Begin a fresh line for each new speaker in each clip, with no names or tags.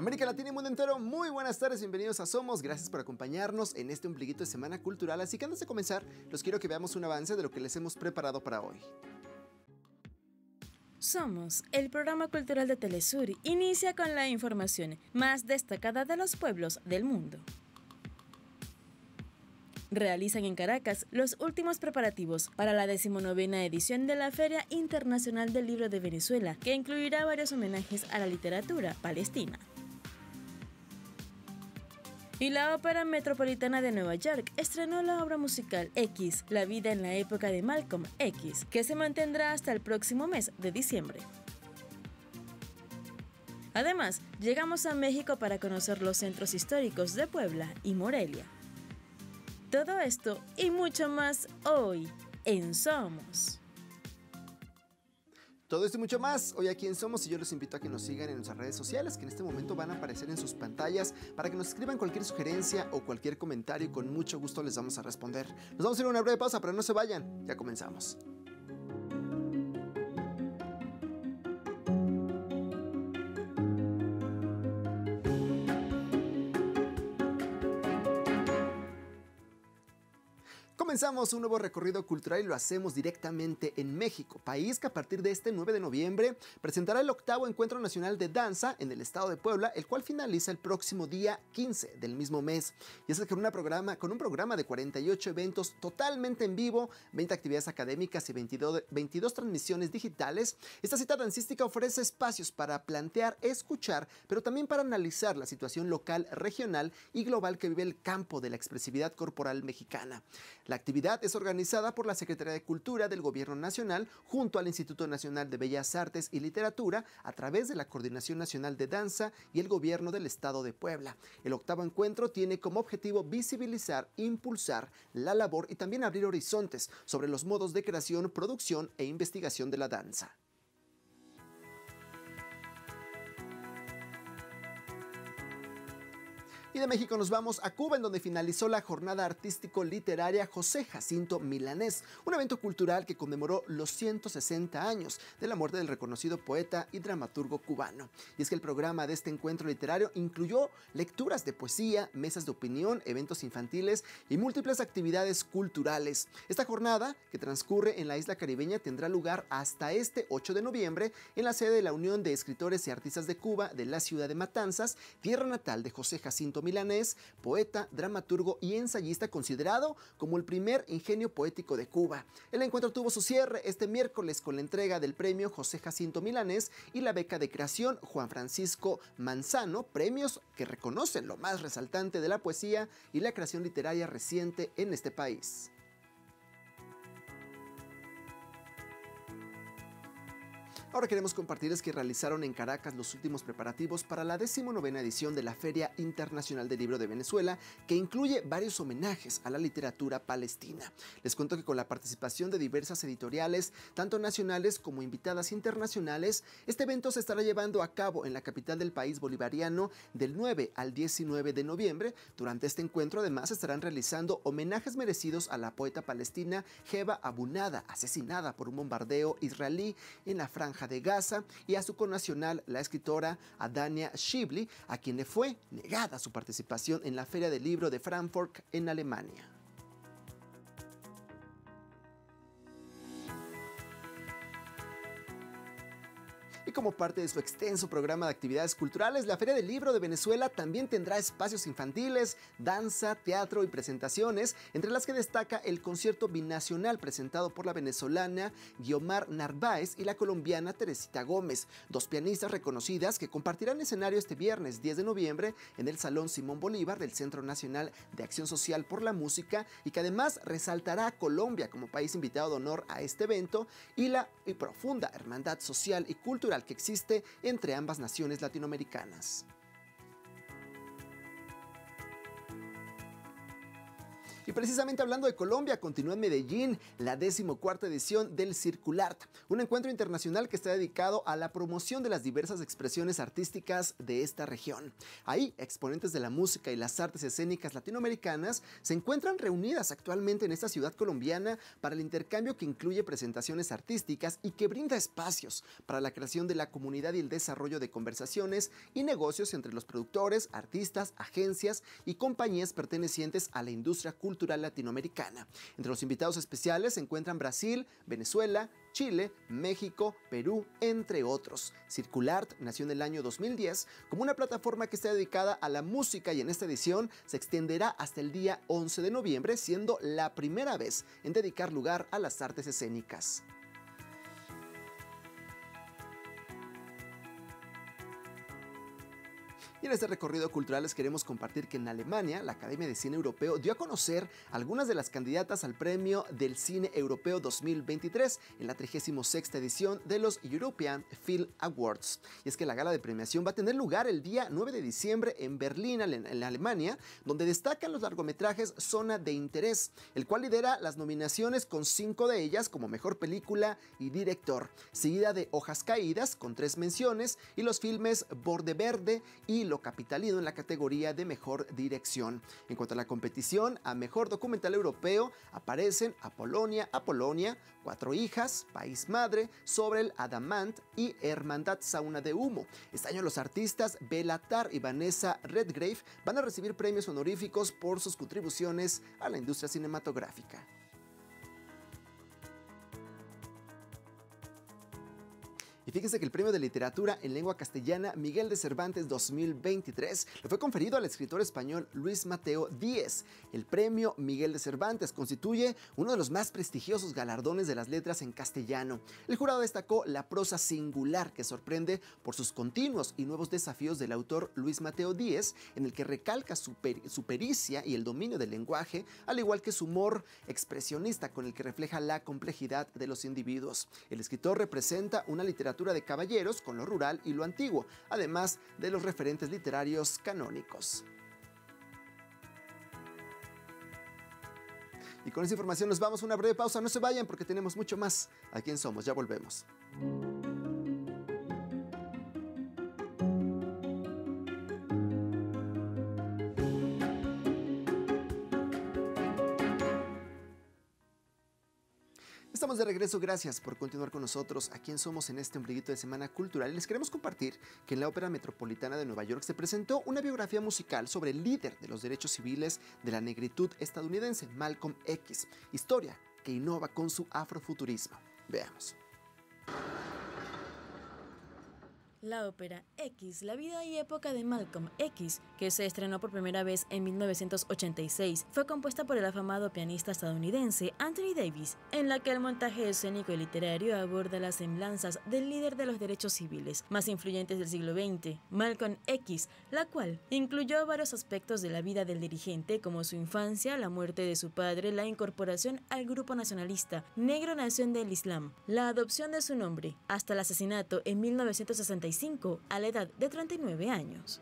América Latina y mundo entero, muy buenas tardes, bienvenidos a Somos, gracias por acompañarnos en este ombliguito de semana cultural, así que antes de comenzar, los quiero que veamos un avance de lo que les hemos preparado para hoy.
Somos, el programa cultural de Telesur, inicia con la información más destacada de los pueblos del mundo realizan en Caracas los últimos preparativos para la decimonovena edición de la Feria Internacional del Libro de Venezuela, que incluirá varios homenajes a la literatura palestina. Y la Ópera Metropolitana de Nueva York estrenó la obra musical X, La vida en la época de Malcolm X, que se mantendrá hasta el próximo mes de diciembre. Además, llegamos a México para conocer los centros históricos de Puebla y Morelia. Todo esto y mucho más hoy en Somos.
Todo esto y mucho más hoy aquí en Somos y yo los invito a que nos sigan en nuestras redes sociales que en este momento van a aparecer en sus pantallas para que nos escriban cualquier sugerencia o cualquier comentario y con mucho gusto les vamos a responder. Nos vamos a ir a una breve pausa, pero no se vayan, ya comenzamos. Comenzamos un nuevo recorrido cultural y lo hacemos directamente en México, país que a partir de este 9 de noviembre presentará el octavo Encuentro Nacional de Danza en el estado de Puebla, el cual finaliza el próximo día 15 del mismo mes. Y es que una programa, con un programa de 48 eventos totalmente en vivo, 20 actividades académicas y 22, 22 transmisiones digitales, esta cita dancística ofrece espacios para plantear, escuchar, pero también para analizar la situación local, regional y global que vive el campo de la expresividad corporal mexicana. La actividad es organizada por la Secretaría de Cultura del Gobierno Nacional junto al Instituto Nacional de Bellas Artes y Literatura a través de la Coordinación Nacional de Danza y el Gobierno del Estado de Puebla. El octavo encuentro tiene como objetivo visibilizar, impulsar la labor y también abrir horizontes sobre los modos de creación, producción e investigación de la danza. Y de México nos vamos a Cuba, en donde finalizó la jornada artístico-literaria José Jacinto Milanés, un evento cultural que conmemoró los 160 años de la muerte del reconocido poeta y dramaturgo cubano. Y es que el programa de este encuentro literario incluyó lecturas de poesía, mesas de opinión, eventos infantiles y múltiples actividades culturales. Esta jornada, que transcurre en la isla caribeña, tendrá lugar hasta este 8 de noviembre en la sede de la Unión de Escritores y Artistas de Cuba de la ciudad de Matanzas, tierra natal de José Jacinto Milanés, poeta, dramaturgo y ensayista considerado como el primer ingenio poético de Cuba. El encuentro tuvo su cierre este miércoles con la entrega del premio José Jacinto Milanés y la beca de creación Juan Francisco Manzano, premios que reconocen lo más resaltante de la poesía y la creación literaria reciente en este país. Ahora queremos compartirles que realizaron en Caracas los últimos preparativos para la 19 edición de la Feria Internacional del Libro de Venezuela, que incluye varios homenajes a la literatura palestina. Les cuento que con la participación de diversas editoriales, tanto nacionales como invitadas internacionales, este evento se estará llevando a cabo en la capital del país bolivariano del 9 al 19 de noviembre. Durante este encuentro además estarán realizando homenajes merecidos a la poeta palestina Jeba Abunada, asesinada por un bombardeo israelí en la franja de Gaza y a su connacional, la escritora Adania Shibli, a quien le fue negada su participación en la Feria del Libro de Frankfurt en Alemania. Y como parte de su extenso programa de actividades culturales, la Feria del Libro de Venezuela también tendrá espacios infantiles, danza, teatro y presentaciones, entre las que destaca el concierto binacional presentado por la venezolana Guiomar Narváez y la colombiana Teresita Gómez, dos pianistas reconocidas que compartirán escenario este viernes 10 de noviembre en el Salón Simón Bolívar del Centro Nacional de Acción Social por la Música y que además resaltará a Colombia como país invitado de honor a este evento y la y profunda hermandad social y cultural que existe entre ambas naciones latinoamericanas. Y precisamente hablando de Colombia, continúa en Medellín la decimocuarta edición del Circulart, un encuentro internacional que está dedicado a la promoción de las diversas expresiones artísticas de esta región. Ahí, exponentes de la música y las artes escénicas latinoamericanas se encuentran reunidas actualmente en esta ciudad colombiana para el intercambio que incluye presentaciones artísticas y que brinda espacios para la creación de la comunidad y el desarrollo de conversaciones y negocios entre los productores, artistas, agencias y compañías pertenecientes a la industria cultural latinoamericana. Entre los invitados especiales se encuentran Brasil, Venezuela, Chile, México, Perú, entre otros. Circulart nació en el año 2010 como una plataforma que está dedicada a la música y en esta edición se extenderá hasta el día 11 de noviembre, siendo la primera vez en dedicar lugar a las artes escénicas. Y en este recorrido cultural les queremos compartir que en Alemania, la Academia de Cine Europeo dio a conocer algunas de las candidatas al Premio del Cine Europeo 2023 en la 36 edición de los European Film Awards. Y es que la gala de premiación va a tener lugar el día 9 de diciembre en Berlín, en Alemania, donde destacan los largometrajes Zona de Interés, el cual lidera las nominaciones con cinco de ellas como Mejor Película y Director, seguida de Hojas Caídas con tres menciones y los filmes Borde Verde y lo capitalino en la categoría de mejor dirección. En cuanto a la competición, a mejor documental europeo aparecen Apolonia, Apolonia, Cuatro hijas, País Madre, Sobre el Adamant y Hermandad Sauna de Humo. Este año los artistas Belatar y Vanessa Redgrave van a recibir premios honoríficos por sus contribuciones a la industria cinematográfica. Y fíjense que el premio de literatura en lengua castellana Miguel de Cervantes 2023 le fue conferido al escritor español Luis Mateo Díez. El premio Miguel de Cervantes constituye uno de los más prestigiosos galardones de las letras en castellano. El jurado destacó la prosa singular que sorprende por sus continuos y nuevos desafíos del autor Luis Mateo Díez, en el que recalca su, su pericia y el dominio del lenguaje, al igual que su humor expresionista con el que refleja la complejidad de los individuos. El escritor representa una literatura de caballeros con lo rural y lo antiguo, además de los referentes literarios canónicos. Y con esa información nos vamos a una breve pausa. No se vayan porque tenemos mucho más aquí en Somos. Ya volvemos. Estamos de regreso, gracias por continuar con nosotros. Aquí en Somos en este ombliguito de semana cultural. Les queremos compartir que en la Ópera Metropolitana de Nueva York se presentó una biografía musical sobre el líder de los derechos civiles de la negritud estadounidense, Malcolm X. Historia que innova con su afrofuturismo. Veamos.
La ópera X, la vida y época de Malcolm X, que se estrenó por primera vez en 1986, fue compuesta por el afamado pianista estadounidense Anthony Davis, en la que el montaje escénico y literario aborda las semblanzas del líder de los derechos civiles más influyentes del siglo XX, Malcolm X, la cual incluyó varios aspectos de la vida del dirigente como su infancia, la muerte de su padre, la incorporación al grupo nacionalista Negro Nación del Islam, la adopción de su nombre, hasta el asesinato en 1965 a la edad de 39 años.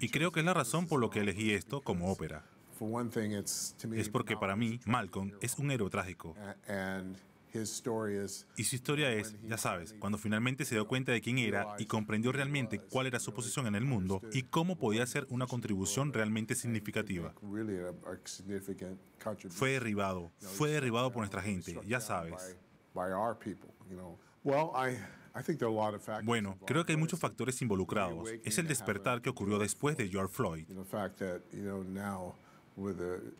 Y creo que es la razón por lo que elegí esto como ópera. Es porque para mí Malcolm es un héroe trágico. Y su historia es, ya sabes, cuando finalmente se dio cuenta de quién era y comprendió realmente cuál era su posición en el mundo y cómo podía hacer una contribución realmente significativa. Fue derribado, fue derribado por nuestra gente, ya sabes. Bueno, creo que hay muchos factores involucrados. Es el despertar que ocurrió después de George Floyd.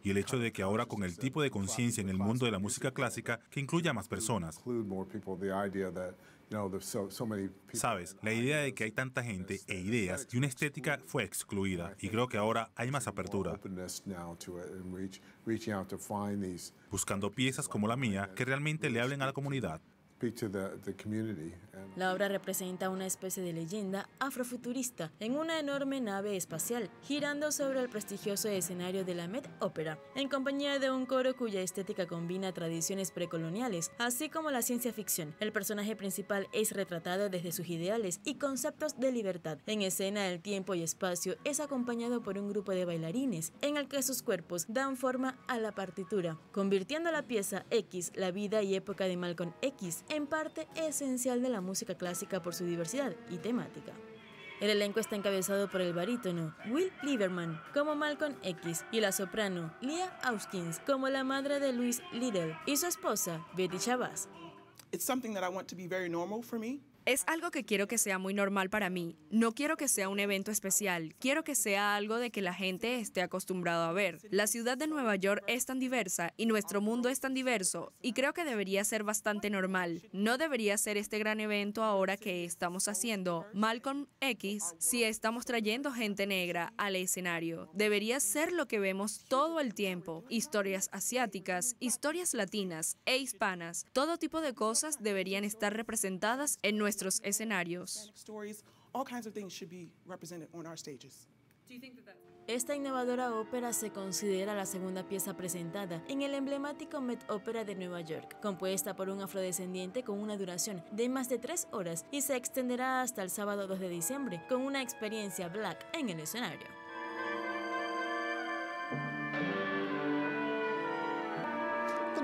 Y el hecho de que ahora con el tipo de conciencia en el mundo de la música clásica que incluya a más personas. Sabes, la idea de que hay tanta gente e ideas y una estética fue excluida y creo que ahora hay más apertura. Buscando piezas como la mía que realmente le hablen a la comunidad.
La obra representa una especie de leyenda afrofuturista en una enorme nave espacial, girando sobre el prestigioso escenario de la Met Opera, en compañía de un coro cuya estética combina tradiciones precoloniales, así como la ciencia ficción. El personaje principal es retratado desde sus ideales y conceptos de libertad. En escena, el tiempo y espacio es acompañado por un grupo de bailarines, en el que sus cuerpos dan forma a la partitura, convirtiendo la pieza X, la vida y época de Malcolm X, en parte esencial de la música clásica por su diversidad y temática. El elenco está encabezado por el barítono Will Lieberman como Malcolm X y la soprano Leah Auskins como la madre de Louis Little y su esposa Betty Chavaz.
It's something that I want to be very normal for me.
Es algo que quiero que sea muy normal para mí. No quiero que sea un evento especial. Quiero que sea algo de que la gente esté acostumbrado a ver. La ciudad de Nueva York es tan diversa y nuestro mundo es tan diverso y creo que debería ser bastante normal. No debería ser este gran evento ahora que estamos haciendo Malcolm X si estamos trayendo gente negra al escenario. Debería ser lo que vemos todo el tiempo. Historias asiáticas, historias latinas e hispanas. Todo tipo de cosas deberían estar representadas en nuestro nuestros escenarios.
Esta innovadora ópera se considera la segunda pieza presentada en el emblemático Met Opera de Nueva York, compuesta por un afrodescendiente con una duración de más de tres horas y se extenderá hasta el sábado 2 de diciembre con una experiencia black en el escenario.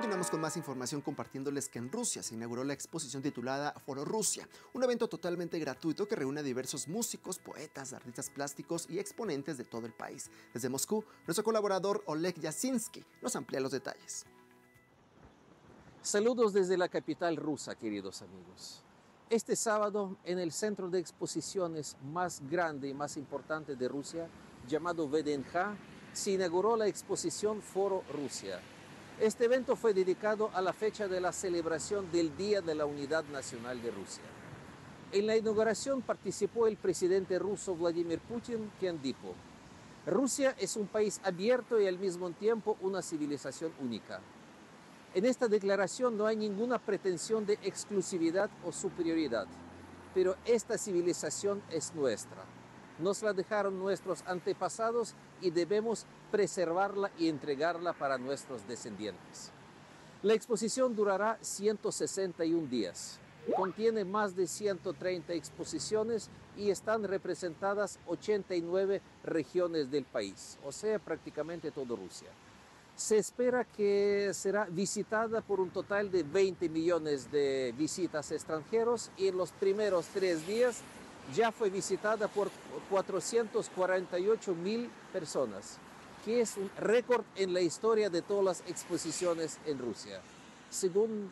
Continuamos con más información compartiéndoles que en Rusia se inauguró la exposición titulada Foro Rusia, un evento totalmente gratuito que reúne a diversos músicos, poetas, artistas plásticos y exponentes de todo el país. Desde Moscú, nuestro colaborador Oleg Yasinski nos amplía los detalles.
Saludos desde la capital rusa, queridos amigos. Este sábado, en el centro de exposiciones más grande y más importante de Rusia, llamado VDNH, se inauguró la exposición Foro Rusia, este evento fue dedicado a la fecha de la celebración del Día de la Unidad Nacional de Rusia. En la inauguración participó el presidente ruso Vladimir Putin, quien dijo, Rusia es un país abierto y al mismo tiempo una civilización única. En esta declaración no hay ninguna pretensión de exclusividad o superioridad, pero esta civilización es nuestra nos la dejaron nuestros antepasados y debemos preservarla y entregarla para nuestros descendientes. La exposición durará 161 días. Contiene más de 130 exposiciones y están representadas 89 regiones del país, o sea, prácticamente toda Rusia. Se espera que será visitada por un total de 20 millones de visitas extranjeros y en los primeros tres días ya fue visitada por 448 mil personas, que es un récord en la historia de todas las exposiciones en Rusia. Según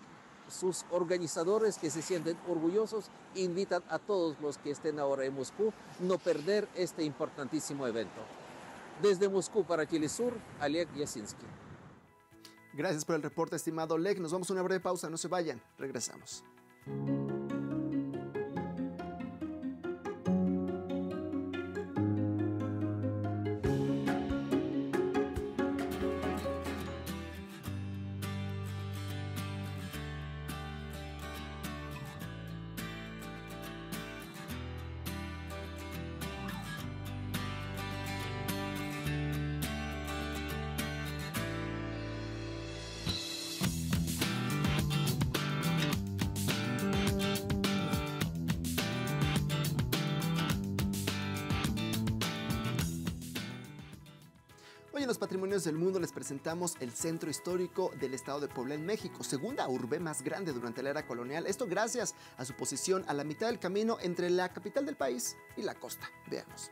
sus organizadores que se sienten orgullosos, invitan a todos los que estén ahora en Moscú no perder este importantísimo evento. Desde Moscú para Sur, Oleg Yasinski.
Gracias por el reporte, estimado Oleg. Nos vamos a una breve pausa, no se vayan, regresamos. Los Patrimonios del Mundo les presentamos el Centro Histórico del Estado de Puebla en México, segunda urbe más grande durante la era colonial. Esto gracias a su posición a la mitad del camino entre la capital del país y la costa. Veamos.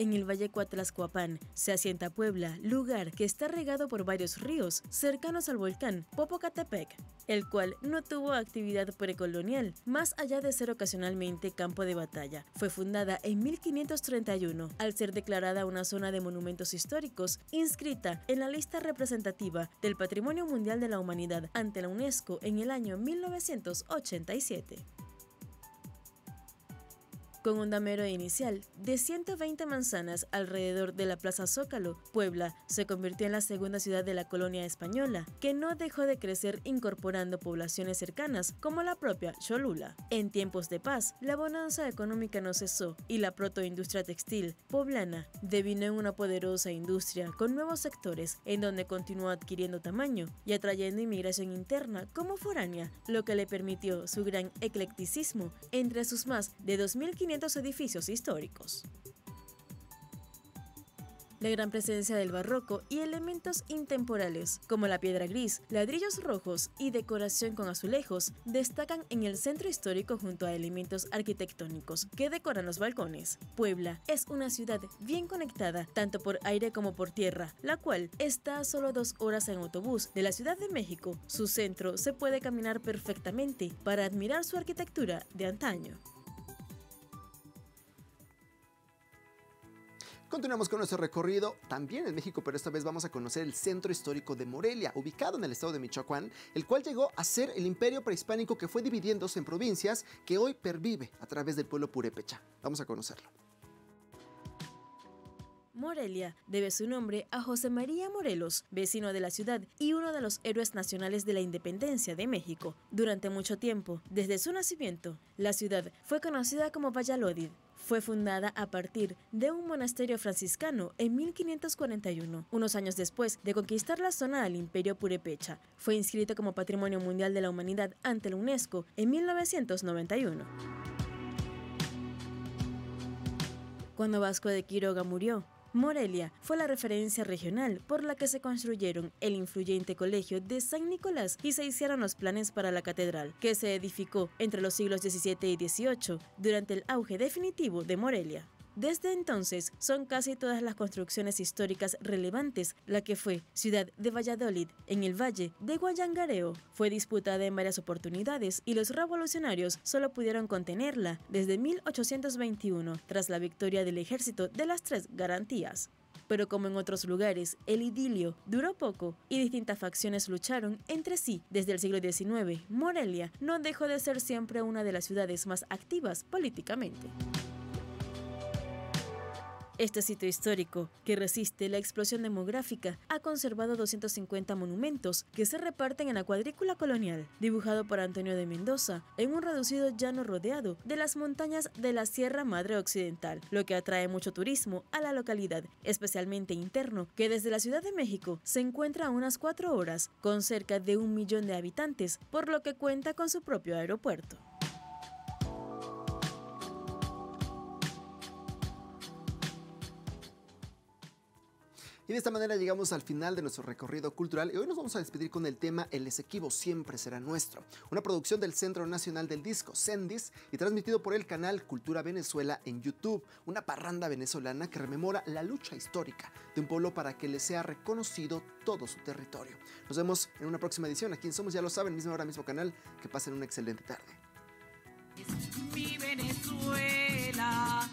En el Valle Cuatlascuapán se asienta Puebla, lugar que está regado por varios ríos cercanos al volcán Popocatepec, el cual no tuvo actividad precolonial, más allá de ser ocasionalmente campo de batalla. Fue fundada en 1531, al ser declarada una zona de monumentos históricos, inscrita en la lista representativa del Patrimonio Mundial de la Humanidad ante la UNESCO en el año 1987. Con un damero inicial de 120 manzanas alrededor de la Plaza Zócalo, Puebla se convirtió en la segunda ciudad de la colonia española, que no dejó de crecer incorporando poblaciones cercanas como la propia Cholula. En tiempos de paz, la bonanza económica no cesó y la protoindustria textil poblana devino en una poderosa industria con nuevos sectores en donde continuó adquiriendo tamaño y atrayendo inmigración interna como foránea, lo que le permitió su gran eclecticismo entre sus más de 2.500 edificios históricos la gran presencia del barroco y elementos intemporales, como la piedra gris, ladrillos rojos y decoración con azulejos, destacan en el centro histórico junto a elementos arquitectónicos que decoran los balcones. Puebla es una ciudad bien conectada, tanto por aire como por tierra, la cual está a solo dos horas en autobús de la Ciudad de México. Su centro se puede caminar perfectamente para admirar su arquitectura de antaño.
Continuamos con nuestro recorrido también en México, pero esta vez vamos a conocer el centro histórico de Morelia, ubicado en el estado de Michoacán, el cual llegó a ser el imperio prehispánico que fue dividiéndose en provincias que hoy pervive a través del pueblo purépecha. Vamos a conocerlo.
Morelia debe su nombre a José María Morelos, vecino de la ciudad y uno de los héroes nacionales de la independencia de México. Durante mucho tiempo, desde su nacimiento, la ciudad fue conocida como Valladolid, fue fundada a partir de un monasterio franciscano en 1541, unos años después de conquistar la zona al Imperio Purepecha. Fue inscrito como Patrimonio Mundial de la Humanidad ante la UNESCO en 1991. Cuando Vasco de Quiroga murió, Morelia fue la referencia regional por la que se construyeron el influyente colegio de San Nicolás y se hicieron los planes para la catedral, que se edificó entre los siglos XVII y XVIII durante el auge definitivo de Morelia. Desde entonces son casi todas las construcciones históricas relevantes, la que fue ciudad de Valladolid en el valle de Guayangareo. Fue disputada en varias oportunidades y los revolucionarios solo pudieron contenerla desde 1821 tras la victoria del ejército de las tres garantías. Pero como en otros lugares, el idilio duró poco y distintas facciones lucharon entre sí desde el siglo XIX. Morelia no dejó de ser siempre una de las ciudades más activas políticamente. Este sitio histórico, que resiste la explosión demográfica, ha conservado 250 monumentos que se reparten en la cuadrícula colonial, dibujado por Antonio de Mendoza, en un reducido llano rodeado de las montañas de la Sierra Madre Occidental, lo que atrae mucho turismo a la localidad, especialmente interno, que desde la Ciudad de México se encuentra a unas cuatro horas, con cerca de un millón de habitantes, por lo que cuenta con su propio aeropuerto.
Y de esta manera llegamos al final de nuestro recorrido cultural y hoy nos vamos a despedir con el tema El Esequibo siempre será nuestro, una producción del Centro Nacional del Disco, Sendis, y transmitido por el canal Cultura Venezuela en YouTube, una parranda venezolana que rememora la lucha histórica de un pueblo para que le sea reconocido todo su territorio. Nos vemos en una próxima edición, aquí en Somos, ya lo saben, mismo hora, mismo canal, que pasen una excelente tarde.
Mi Venezuela,